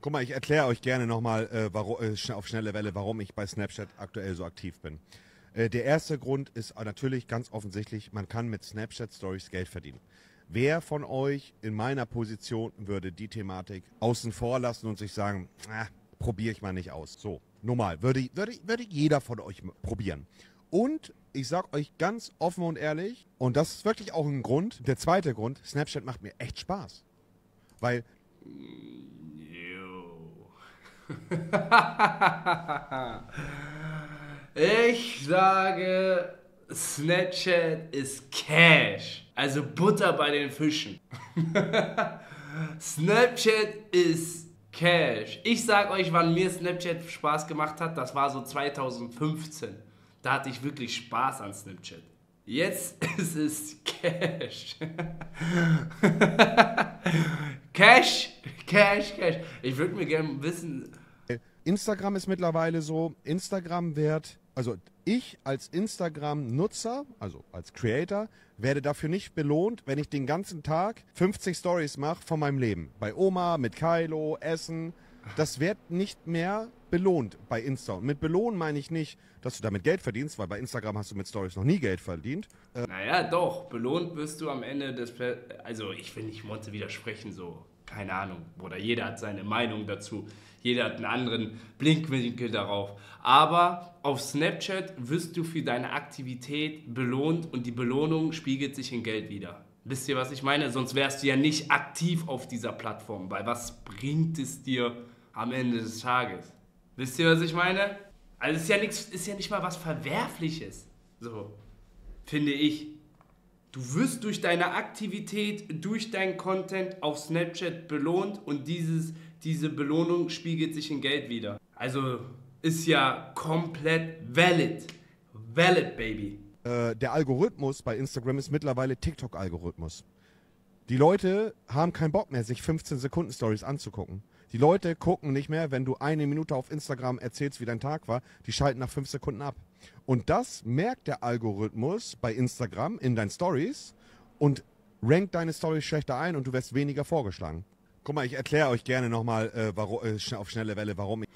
Guck mal, ich erkläre euch gerne nochmal äh, warum- äh, auf schnelle Welle, warum ich bei Snapchat aktuell so aktiv bin. Äh, der erste Grund ist äh, natürlich ganz offensichtlich, man kann mit Snapchat Stories Geld verdienen. Wer von euch in meiner Position würde die Thematik außen vor lassen und sich sagen, ah, probiere ich mal nicht aus. So, normal, würde, würde, würde jeder von euch probieren. Und ich sag euch ganz offen und ehrlich, und das ist wirklich auch ein Grund, der zweite Grund, Snapchat macht mir echt Spaß. Weil Ich sage, Snapchat ist Cash. Also Butter bei den Fischen. Snapchat ist Cash. Ich sag euch, wann mir Snapchat Spaß gemacht hat, das war so 2015. Da hatte ich wirklich Spaß an Snapchat. Jetzt ist es Cash. Cash, Cash, Cash. Ich würde mir gerne wissen, Instagram ist mittlerweile so, Instagram wird, also ich als Instagram-Nutzer, also als Creator, werde dafür nicht belohnt, wenn ich den ganzen Tag 50 Stories mache von meinem Leben. Bei Oma, mit Kylo, Essen. Das wird nicht mehr belohnt bei Insta. Und mit belohnen meine ich nicht, dass du damit Geld verdienst, weil bei Instagram hast du mit Stories noch nie Geld verdient. Naja, doch, belohnt wirst du am Ende des. Pe also, ich will nicht Monte widersprechen, so. Keine Ahnung. Oder jeder hat seine Meinung dazu. Jeder hat einen anderen Blinkwinkel darauf. Aber auf Snapchat wirst du für deine Aktivität belohnt und die Belohnung spiegelt sich in Geld wieder. Wisst ihr, was ich meine? Sonst wärst du ja nicht aktiv auf dieser Plattform, weil was bringt es dir am Ende des Tages? Wisst ihr, was ich meine? Also, es ist ja, nichts, ist ja nicht mal was Verwerfliches. So finde ich. Du wirst durch deine Aktivität, durch deinen Content auf Snapchat belohnt und dieses, diese Belohnung spiegelt sich in Geld wieder. Also ist ja komplett valid. Valid, baby. Äh, der Algorithmus bei Instagram ist mittlerweile TikTok-Algorithmus. Die Leute haben keinen Bock mehr, sich 15 Sekunden Stories anzugucken. Die Leute gucken nicht mehr, wenn du eine Minute auf Instagram erzählst, wie dein Tag war. Die schalten nach 5 Sekunden ab. Und das merkt der Algorithmus bei Instagram in deinen Stories und rankt deine Stories schlechter ein und du wirst weniger vorgeschlagen. Guck mal, ich erkläre euch gerne nochmal äh, äh, auf schnelle Welle, warum ich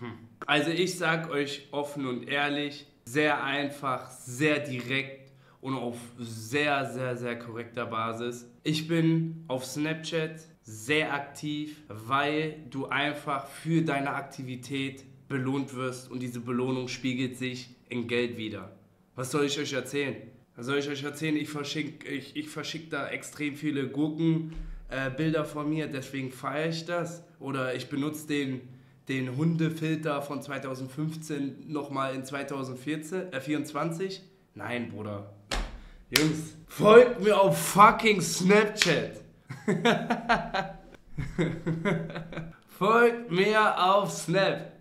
Also ich sag euch offen und ehrlich, sehr einfach, sehr direkt und auf sehr, sehr, sehr korrekter Basis. Ich bin auf Snapchat sehr aktiv, weil du einfach für deine Aktivität belohnt wirst und diese Belohnung spiegelt sich in Geld wieder. Was soll ich euch erzählen? Was soll ich euch erzählen? Ich verschicke ich, ich verschick da extrem viele Gurken. Äh, Bilder von mir, deswegen feiere ich das. Oder ich benutze den, den Hundefilter von 2015 nochmal in 2014, äh, 24. Nein, Bruder. Jungs, folgt mir auf fucking Snapchat. folgt mir auf Snap.